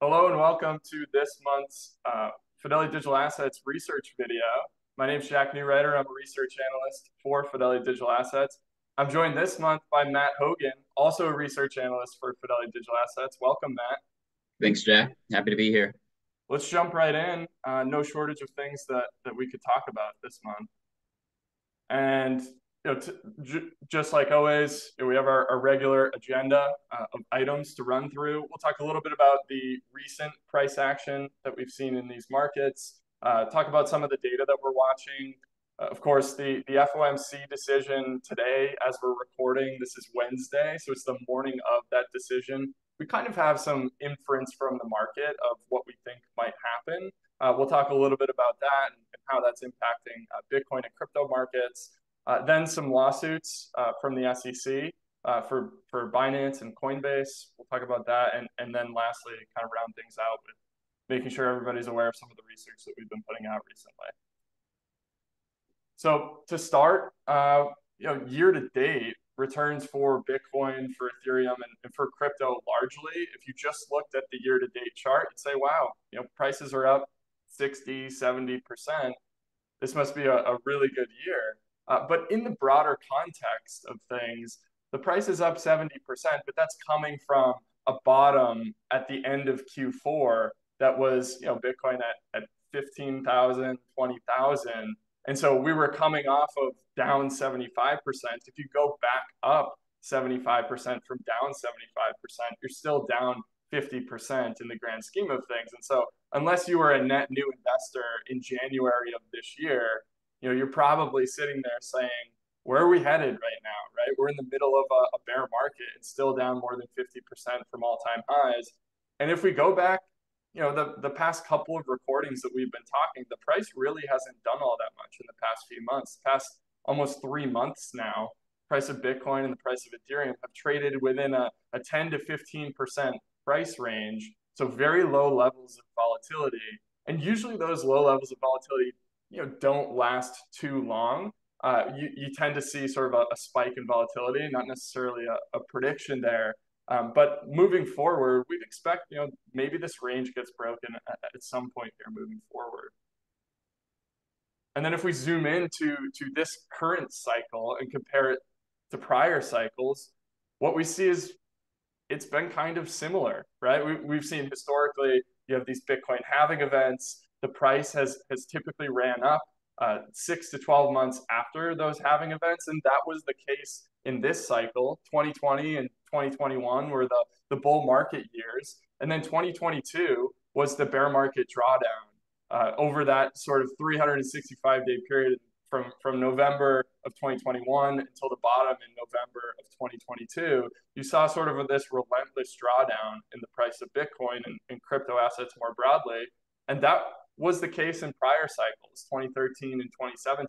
Hello and welcome to this month's uh, Fidelity Digital Assets research video. My name is Jack Neureuter. I'm a research analyst for Fidelity Digital Assets. I'm joined this month by Matt Hogan, also a research analyst for Fidelity Digital Assets. Welcome, Matt. Thanks, Jack. Happy to be here. Let's jump right in. Uh, no shortage of things that, that we could talk about this month. And you know, j- just like always, you know, we have our, our regular agenda uh, of items to run through. We'll talk a little bit about the recent price action that we've seen in these markets, uh, talk about some of the data that we're watching. Uh, of course, the, the FOMC decision today, as we're recording, this is Wednesday, so it's the morning of that decision. We kind of have some inference from the market of what we think might happen. Uh, we'll talk a little bit about that and, and how that's impacting uh, Bitcoin and crypto markets. Uh, then some lawsuits uh, from the SEC uh, for for Binance and Coinbase. We'll talk about that, and and then lastly, kind of round things out with making sure everybody's aware of some of the research that we've been putting out recently. So to start, uh, you know, year to date returns for Bitcoin, for Ethereum, and, and for crypto largely, if you just looked at the year to date chart, you'd say, wow, you know, prices are up 60, 70%. This must be a, a really good year. Uh, but in the broader context of things, the price is up 70%, but that's coming from a bottom at the end of Q4 that was, you know, Bitcoin at, at 15,000, 20,000. And so we were coming off of down 75%. If you go back up 75% from down 75%, you're still down 50% in the grand scheme of things. And so unless you were a net new investor in January of this year, you know, you're probably sitting there saying, where are we headed right now, right? We're in the middle of a, a bear market. It's still down more than 50% from all time highs. And if we go back, you know, the, the past couple of recordings that we've been talking, the price really hasn't done all that much in the past few months. Past almost three months now, price of Bitcoin and the price of Ethereum have traded within a, a 10 to 15% price range. So very low levels of volatility. And usually those low levels of volatility you know don't last too long, uh, you, you tend to see sort of a, a spike in volatility, not necessarily a, a prediction there. Um, but moving forward, we'd expect you know maybe this range gets broken at, at some point here moving forward. And then if we zoom into to this current cycle and compare it to prior cycles, what we see is it's been kind of similar, right? We, we've seen historically you have these Bitcoin halving events the price has has typically ran up uh, six to 12 months after those halving events. And that was the case in this cycle. 2020 and 2021 were the, the bull market years. And then 2022 was the bear market drawdown. Uh, over that sort of 365 day period from, from November of 2021 until the bottom in November of 2022, you saw sort of this relentless drawdown in the price of Bitcoin and, and crypto assets more broadly. And that was the case in prior cycles, 2013 and 2017.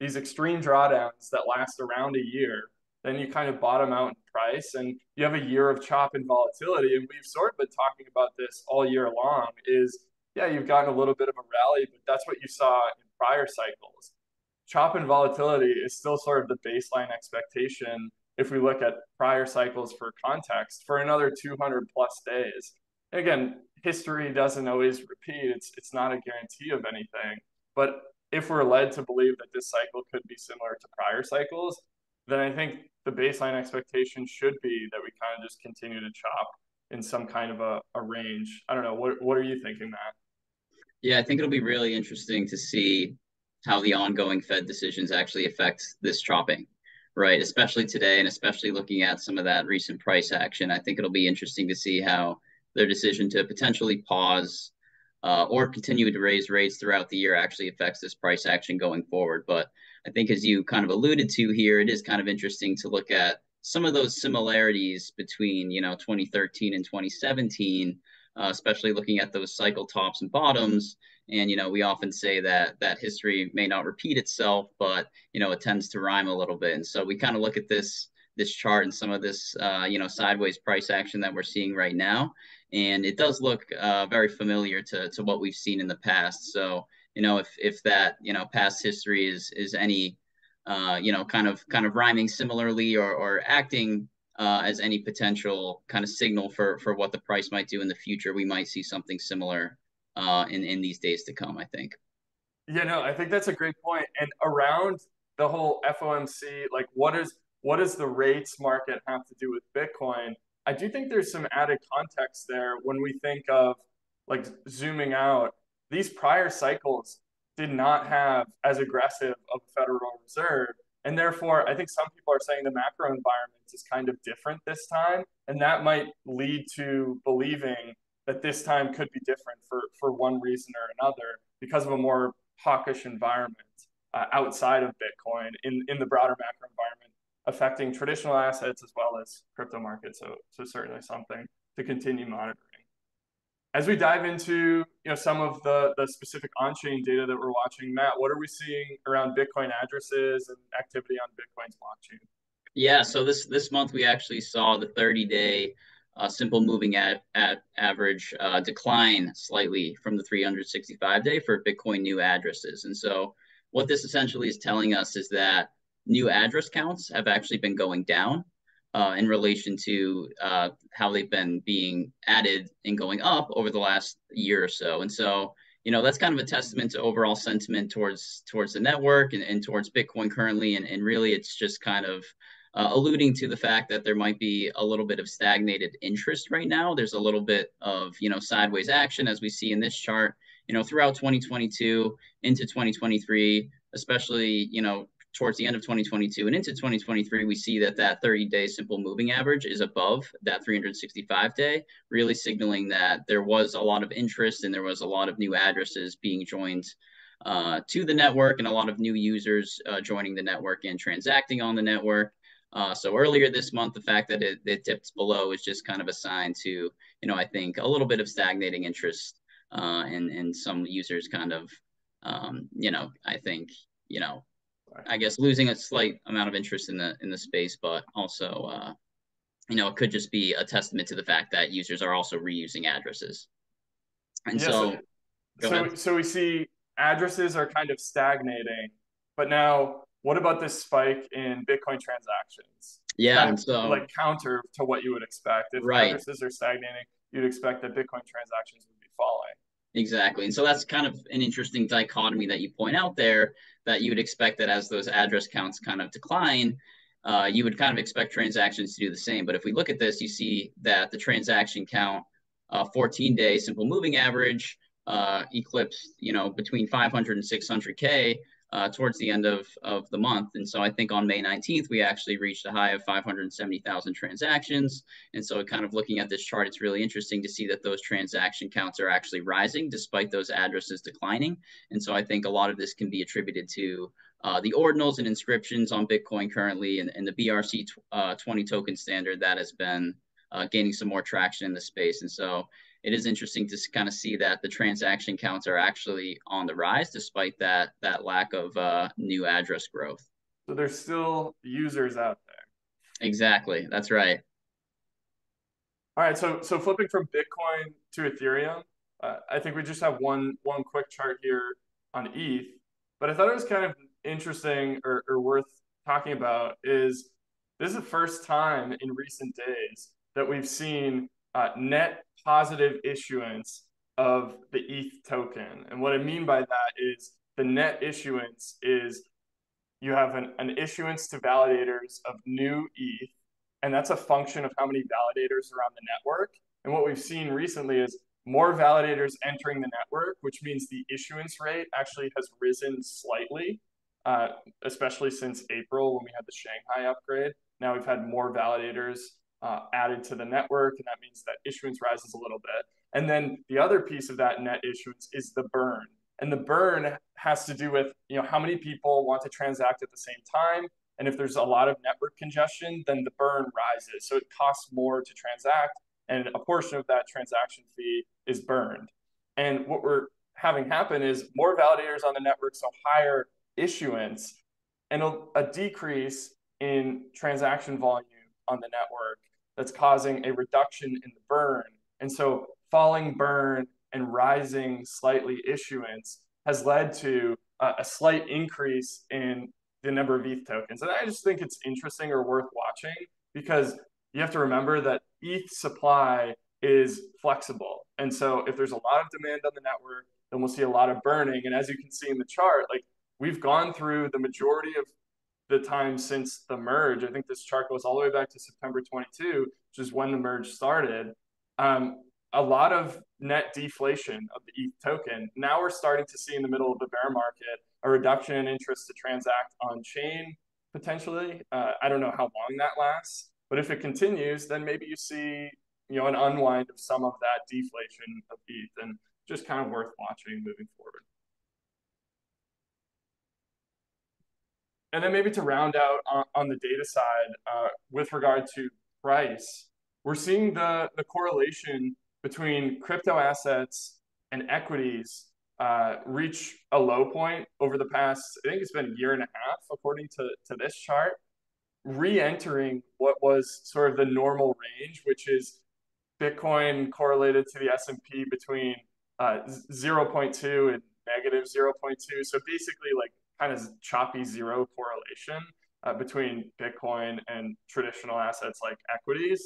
These extreme drawdowns that last around a year, then you kind of bottom out in price and you have a year of chop and volatility. And we've sort of been talking about this all year long is, yeah, you've gotten a little bit of a rally, but that's what you saw in prior cycles. Chop and volatility is still sort of the baseline expectation if we look at prior cycles for context for another 200 plus days. Again, history doesn't always repeat. It's it's not a guarantee of anything. But if we're led to believe that this cycle could be similar to prior cycles, then I think the baseline expectation should be that we kind of just continue to chop in some kind of a, a range. I don't know. What what are you thinking, Matt? Yeah, I think it'll be really interesting to see how the ongoing Fed decisions actually affect this chopping, right? Especially today, and especially looking at some of that recent price action. I think it'll be interesting to see how their decision to potentially pause uh, or continue to raise rates throughout the year actually affects this price action going forward. But I think, as you kind of alluded to here, it is kind of interesting to look at some of those similarities between you know 2013 and 2017, uh, especially looking at those cycle tops and bottoms. And you know, we often say that that history may not repeat itself, but you know, it tends to rhyme a little bit. And so we kind of look at this this chart and some of this uh, you know sideways price action that we're seeing right now and it does look uh, very familiar to, to what we've seen in the past. So, you know, if, if that, you know, past history is, is any, uh, you know, kind of, kind of rhyming similarly or, or acting uh, as any potential kind of signal for for what the price might do in the future. We might see something similar uh, in in these days to come. I think. Yeah, no, I think that's a great point. And around the whole FOMC, like what is what does the rates market have to do with Bitcoin? I do think there's some added context there when we think of like zooming out. These prior cycles did not have as aggressive of a Federal Reserve. And therefore, I think some people are saying the macro environment is kind of different this time. And that might lead to believing that this time could be different for, for one reason or another because of a more hawkish environment uh, outside of Bitcoin in, in the broader macro environment, affecting traditional assets as well as crypto markets. So, so certainly something to continue monitoring. As we dive into you know some of the, the specific on-chain data that we're watching, Matt, what are we seeing around Bitcoin addresses and activity on Bitcoin's blockchain? Yeah, so this this month we actually saw the 30-day uh, simple moving at, at average uh, decline slightly from the 365 day for Bitcoin new addresses. And so what this essentially is telling us is that new address counts have actually been going down uh, in relation to uh, how they've been being added and going up over the last year or so. And so, you know, that's kind of a testament to overall sentiment towards towards the network and, and towards Bitcoin currently. And, and really, it's just kind of uh, alluding to the fact that there might be a little bit of stagnated interest right now. There's a little bit of, you know, sideways action as we see in this chart, you know, throughout 2022 into 2023, especially, you know, towards the end of 2022 and into 2023, we see that that 30 day simple moving average is above that 365 day, really signaling that there was a lot of interest and there was a lot of new addresses being joined uh, to the network and a lot of new users uh, joining the network and transacting on the network. Uh, so earlier this month, the fact that it, it dipped below is just kind of a sign to, you know, I think a little bit of stagnating interest uh, and, and some users kind of, um, you know, I think, you know, I guess losing a slight amount of interest in the in the space, but also, uh, you know, it could just be a testament to the fact that users are also reusing addresses. And yeah, so, so, so, we see addresses are kind of stagnating, but now what about this spike in Bitcoin transactions? Yeah, kind of so like counter to what you would expect. If right. addresses are stagnating, you'd expect that Bitcoin transactions would be falling. Exactly. And so that's kind of an interesting dichotomy that you point out there that you would expect that as those address counts kind of decline, uh, you would kind of expect transactions to do the same. But if we look at this, you see that the transaction count, uh, 14 day simple moving average, uh, eclipsed, you know, between 500 and 600K uh, towards the end of, of the month. And so I think on May 19th, we actually reached a high of 570,000 transactions. And so kind of looking at this chart, it's really interesting to see that those transaction counts are actually rising despite those addresses declining. And so I think a lot of this can be attributed to uh, the ordinals and inscriptions on Bitcoin currently and, and the BRC uh, 20 token standard that has been uh, gaining some more traction in the space. And so it is interesting to kind of see that the transaction counts are actually on the rise despite that that lack of uh, new address growth. So there's still users out there. Exactly. That's right. All right. So so flipping from Bitcoin to Ethereum, uh, I think we just have one one quick chart here on ETH, but I thought it was kind of interesting or, or worth talking about is this is the first time in recent days that we've seen uh, net positive issuance of the ETH token. And what I mean by that is the net issuance is you have an, an issuance to validators of new ETH, and that's a function of how many validators are on the network. And what we've seen recently is more validators entering the network, which means the issuance rate actually has risen slightly, uh, especially since April when we had the Shanghai upgrade. Now we've had more validators uh, added to the network, and that means that issuance rises a little bit. And then the other piece of that net issuance is the burn. And the burn has to do with you know how many people want to transact at the same time. And if there's a lot of network congestion, then the burn rises. So it costs more to transact, and a portion of that transaction fee is burned. And what we're having happen is more validators on the network, so higher issuance, and a, a decrease in transaction volume on the network that's causing a reduction in the burn. And so falling burn and rising slightly issuance has led to a, a slight increase in the number of ETH tokens. And I just think it's interesting or worth watching because you have to remember that ETH supply is flexible. And so if there's a lot of demand on the network, then we'll see a lot of burning. And as you can see in the chart, like we've gone through the majority of the time since the merge. I think this chart goes all the way back to September 22, which is when the merge started. Um, a lot of net deflation of the ETH token. Now we're starting to see in the middle of the bear market a reduction in interest to transact on chain potentially. Uh, I don't know how long that lasts, but if it continues, then maybe you see you know an unwind of some of that deflation of ETH, and just kind of worth watching moving forward. And then maybe to round out on, on the data side, uh, with regard to price, we're seeing the, the correlation between crypto assets and equities uh, reach a low point over the past, I think it's been a year and a half, according to, to this chart, re-entering what was sort of the normal range, which is Bitcoin correlated to the S&P between uh, 0.2 and negative 0.2. So basically like kind of choppy zero correlation uh, between Bitcoin and traditional assets like equities.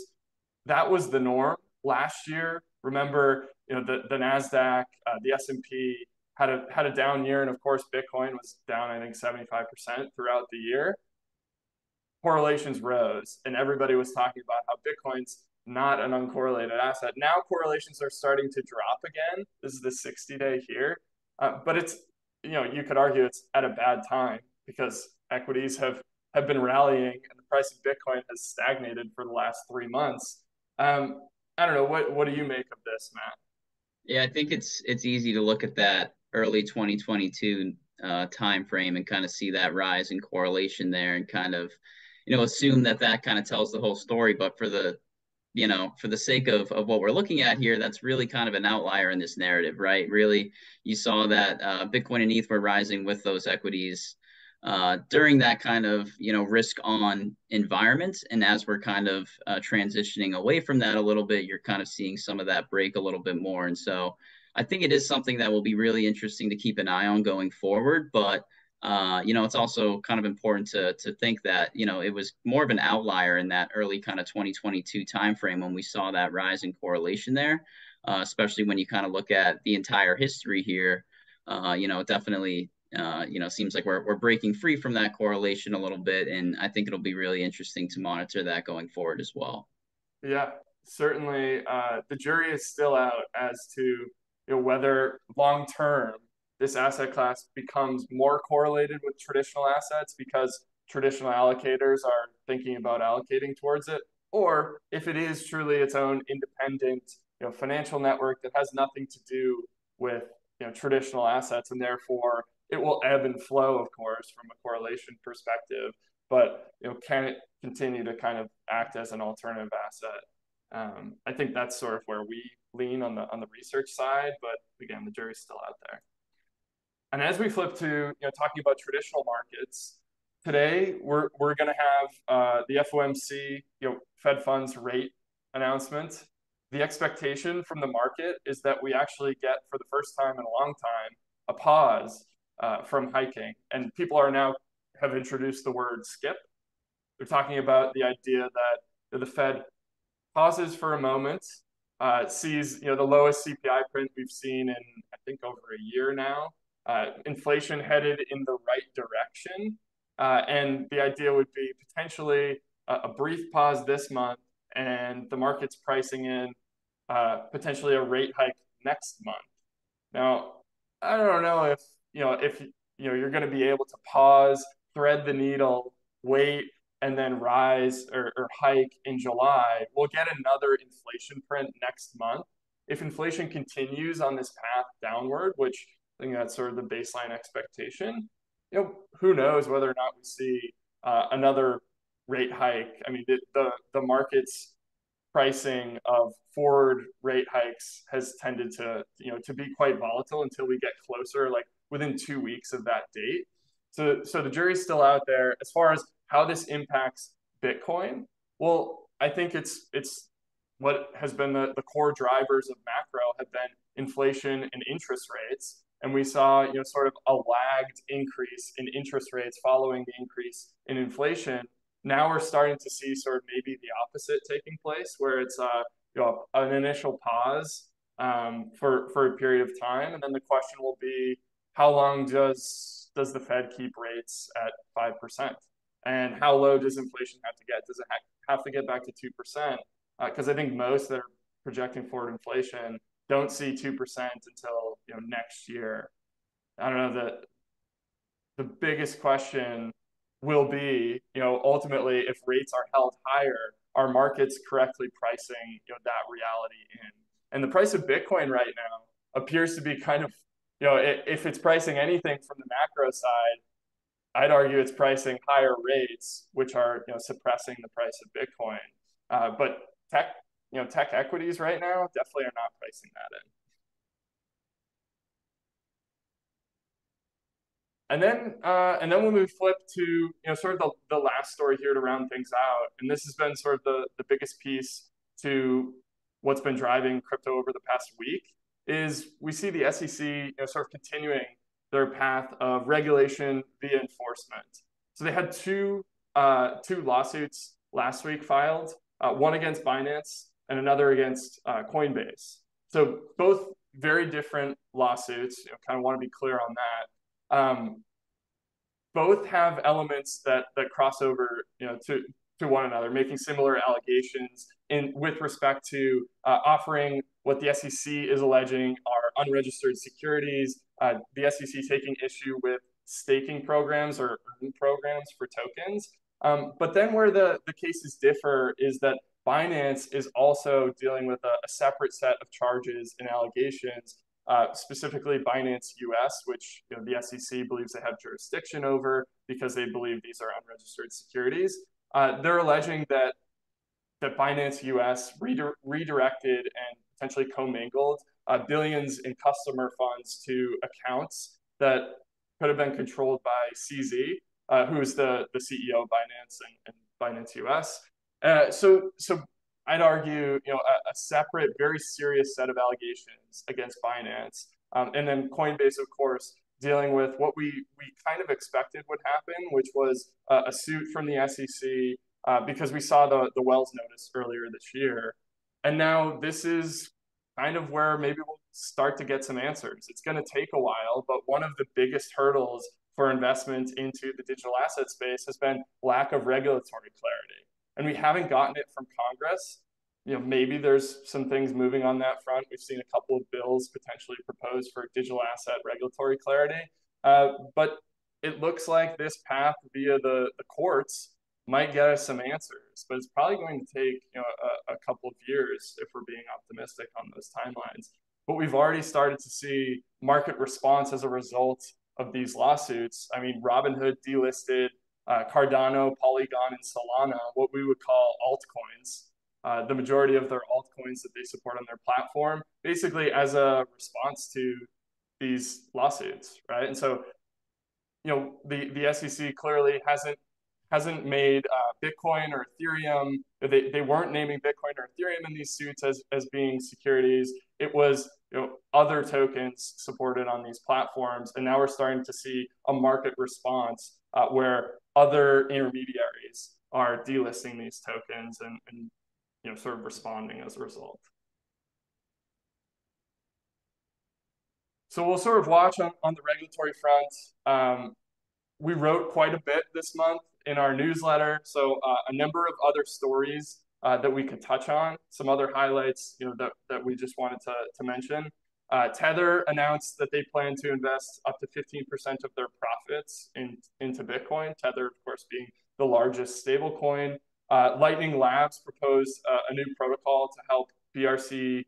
That was the norm last year. Remember, you know, the, the Nasdaq, uh, the S and P had a had a down year, and of course, Bitcoin was down. I think seventy five percent throughout the year. Correlations rose, and everybody was talking about how Bitcoin's not an uncorrelated asset. Now correlations are starting to drop again. This is the 60 day here. Uh, but it's you know, you could argue it's at a bad time because equities have have been rallying and the price of Bitcoin has stagnated for the last three months. Um, I don't know what what do you make of this, Matt? Yeah, I think it's it's easy to look at that early 2022 uh, time frame and kind of see that rise in correlation there, and kind of you know assume that that kind of tells the whole story. But for the you know, for the sake of, of what we're looking at here, that's really kind of an outlier in this narrative, right? Really, you saw that uh, Bitcoin and ETH were rising with those equities uh, during that kind of, you know, risk on environment. And as we're kind of uh, transitioning away from that a little bit, you're kind of seeing some of that break a little bit more. And so I think it is something that will be really interesting to keep an eye on going forward. But uh, you know, it's also kind of important to to think that you know it was more of an outlier in that early kind of 2022 timeframe when we saw that rise in correlation there, uh, especially when you kind of look at the entire history here. Uh, you know, definitely, uh, you know, seems like we're we're breaking free from that correlation a little bit, and I think it'll be really interesting to monitor that going forward as well. Yeah, certainly. Uh, the jury is still out as to you know whether long term this asset class becomes more correlated with traditional assets because traditional allocators are thinking about allocating towards it, or if it is truly its own independent you know, financial network that has nothing to do with you know, traditional assets, and therefore it will ebb and flow, of course, from a correlation perspective. But you know, can it continue to kind of act as an alternative asset? Um, I think that's sort of where we lean on the on the research side, but again, the jury's still out there. And as we flip to you know talking about traditional markets, today we're we're going to have uh, the FOMC you know Fed funds rate announcement. The expectation from the market is that we actually get for the first time in a long time a pause uh, from hiking, and people are now have introduced the word skip. They're talking about the idea that the Fed pauses for a moment, uh, sees you know the lowest CPI print we've seen in I think over a year now, uh, inflation headed in the right direction. Uh, and the idea would be potentially a, a, brief pause this month and the market's pricing in uh, potentially a rate hike next month. Now, I don't know if, you know, if, you know, you're going to be able to pause, thread the needle, wait, and then rise or, or hike in July. We'll get another inflation print next month. If inflation continues on this path downward, which I think that's sort of the baseline expectation. You know, who knows whether or not we see uh, another rate hike. I mean, the, the, the market's pricing of forward rate hikes has tended to, you know, to be quite volatile until we get closer, like within two weeks of that date. So, so the jury's still out there as far as how this impacts Bitcoin. Well, I think it's it's what has been the, the core drivers of macro have been inflation and interest rates and we saw you know sort of a lagged increase in interest rates following the increase in inflation now we're starting to see sort of maybe the opposite taking place, where it's uh, you know an initial pause um, for for a period of time, and then the question will be how long does does the Fed keep rates at five percent, and how low does inflation have to get? Does it have to get back to two percent? Because uh, I think most that are projecting forward inflation don't see two percent until you know next year. I don't know that the biggest question will be, you know, ultimately if rates are held higher, are markets correctly pricing, you know, that reality in? And the price of Bitcoin right now appears to be kind of, you know, if it's pricing anything from the macro side, I'd argue it's pricing higher rates, which are, you know, suppressing the price of Bitcoin. Uh, but tech, you know, tech equities right now definitely are not pricing that in. And then, uh, and then when we flip to, you know, sort of the, the last story here to round things out, and this has been sort of the, the biggest piece to what's been driving crypto over the past week, is we see the SEC, you know, sort of continuing their path of regulation via enforcement. So they had two, uh, two lawsuits last week filed, uh, one against Binance and another against uh, Coinbase. So both very different lawsuits. You know, kind of want to be clear on that um, both have elements that that cross over, you know, to to one another, making similar allegations in with respect to uh, offering what the SEC is alleging are unregistered securities. Uh, the SEC taking issue with staking programs or programs for tokens. Um, but then where the, the cases differ is that Binance is also dealing with a, a separate set of charges and allegations uh, specifically Binance US, which you know, the SEC believes they have jurisdiction over because they believe these are unregistered securities. Uh, they're alleging that that Binance US redi- redirected and potentially commingled uh, billions in customer funds to accounts that could have been controlled by CZ, uh, who is the, the CEO of Binance and, and Binance US. Uh, so, so I'd argue, you know, a, a, separate, very serious set of allegations against Binance, um, and then Coinbase, of course, dealing with what we we kind of expected would happen, which was uh, a suit from the SEC uh, because we saw the the Wells notice earlier this year, and now this is kind of where maybe we'll start to get some answers. It's going to take a while, but one of the biggest hurdles for investment into the digital asset space has been lack of regulatory clarity and we haven't gotten it from Congress. You know, maybe there's some things moving on that front. We've seen a couple of bills potentially proposed for digital asset regulatory clarity, uh, but it looks like this path via the, the courts might get us some answers, but it's probably going to take you know a, a couple of years if we're being optimistic on those timelines. But we've already started to see market response as a result of these lawsuits. I mean, Robinhood delisted uh, Cardano, Polygon, and Solana, what we would call altcoins. Uh, the majority of their altcoins that they support on their platform, basically as a response to these lawsuits, right? And so, you know, the the SEC clearly hasn't hasn't made uh, Bitcoin or Ethereum. They, they weren't naming Bitcoin or Ethereum in these suits as, as being securities. It was you know other tokens supported on these platforms, and now we're starting to see a market response uh, where other intermediaries are delisting these tokens and, and you know sort of responding as a result. So we'll sort of watch on, on the regulatory front. Um, we wrote quite a bit this month in our newsletter, so uh, a number of other stories uh, that we could touch on, some other highlights you know that, that we just wanted to, to mention. Uh, Tether announced that they plan to invest up to 15% of their profits in, into Bitcoin. Tether, of course, being the largest stablecoin. Uh, Lightning Labs proposed uh, a new protocol to help BRC20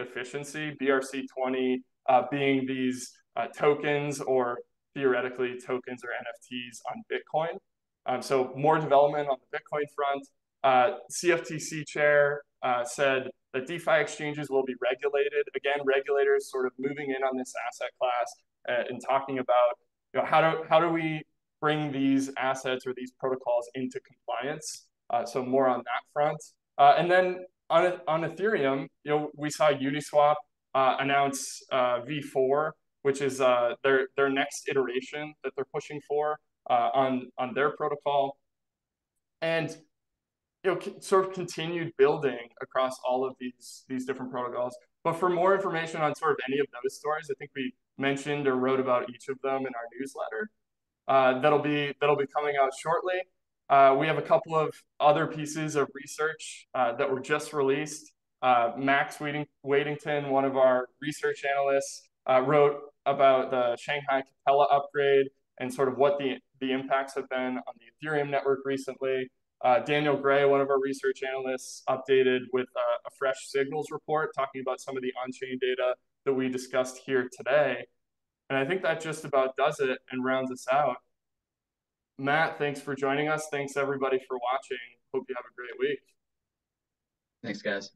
efficiency. BRC20 uh, being these uh, tokens or theoretically tokens or NFTs on Bitcoin. Um, so more development on the Bitcoin front. Uh, CFTC chair said that DeFi exchanges will be regulated. Again, regulators sort of moving in on this asset class uh, and talking about you know, how do how do we bring these assets or these protocols into compliance. Uh, so more on that front. Uh, and then on, on Ethereum, you know, we saw Uniswap uh, announce uh, V4, which is uh, their their next iteration that they're pushing for on on their protocol. and you know sort of continued building across all of these these different protocols. But for more information on sort of any of those stories, I think we mentioned or wrote about each of them in our newsletter. Uh, that'll be that'll be coming out shortly. Uh, we have a couple of other pieces of research uh, that were just released. Uh, Max Wadington, one of our research analysts, uh, wrote about the Shanghai Capella upgrade and sort of what the, the impacts have been on the Ethereum network recently. Uh, Daniel Gray, one of our research analysts, updated with a, a fresh signals report talking about some of the on-chain data that we discussed here today. And I think that just about does it and rounds us out. Matt, thanks for joining us. Thanks everybody for watching. Hope you have a great week. Thanks, guys.